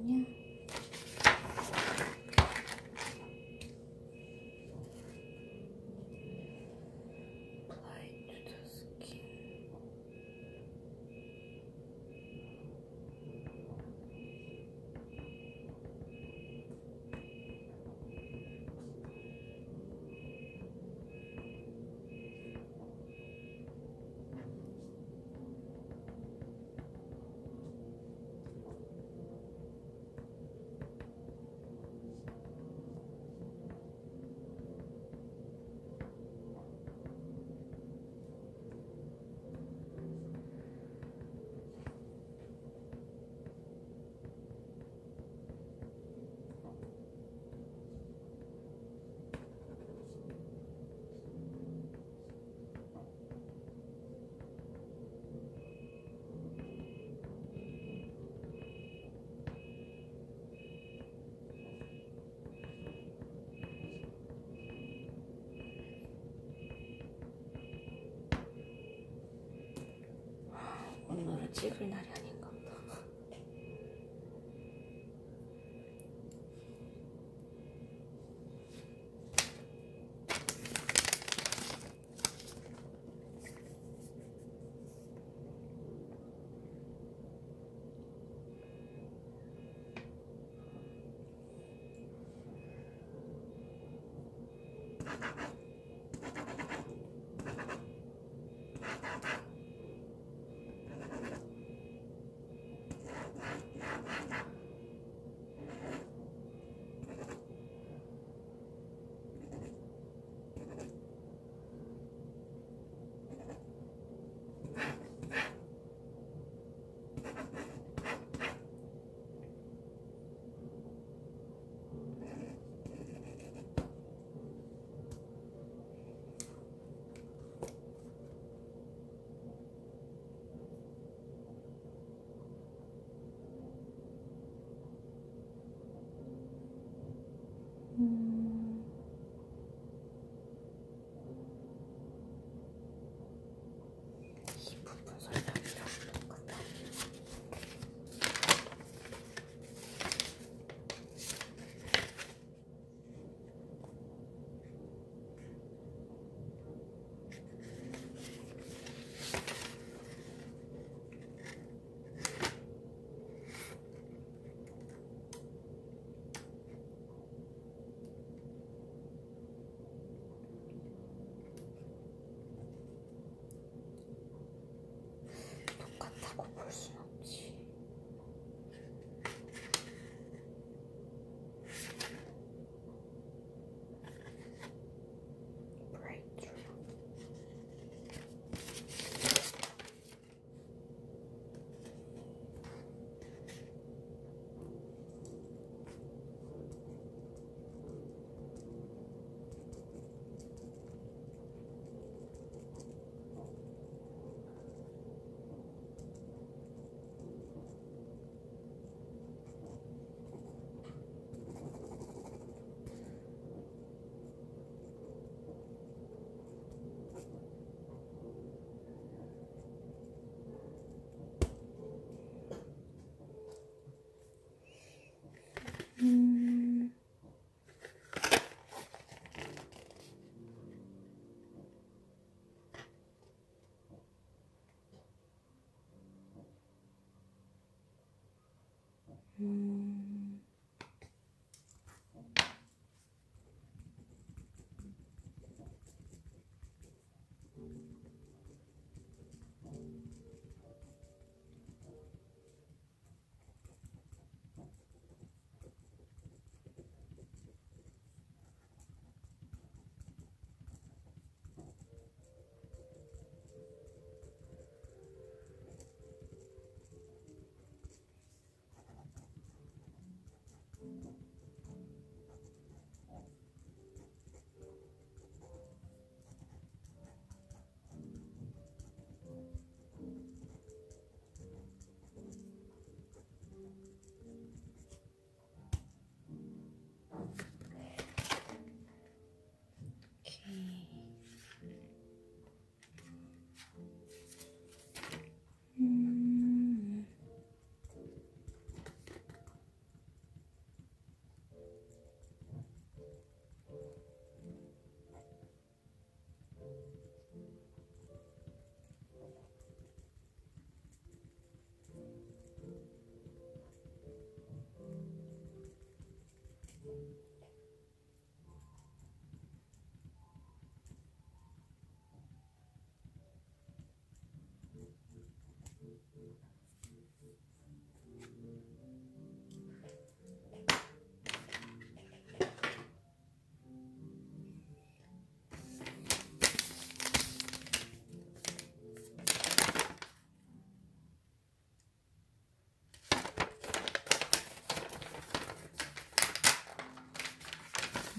怎样？ 씹을 날이 아니야. personal too. Mm.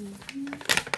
Mm-hmm.